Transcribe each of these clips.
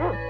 Whoa.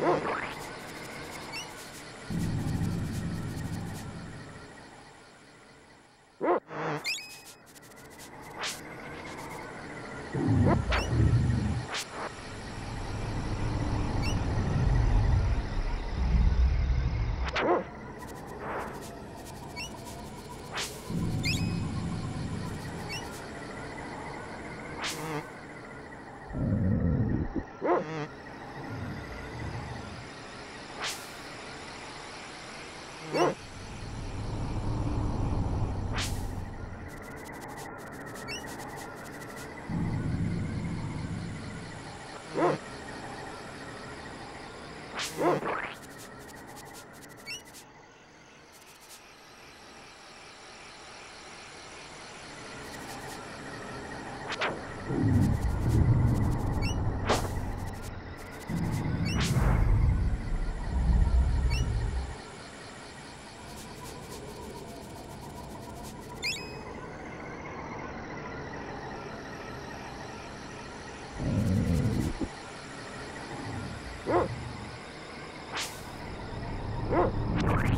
Whoa. Thank you.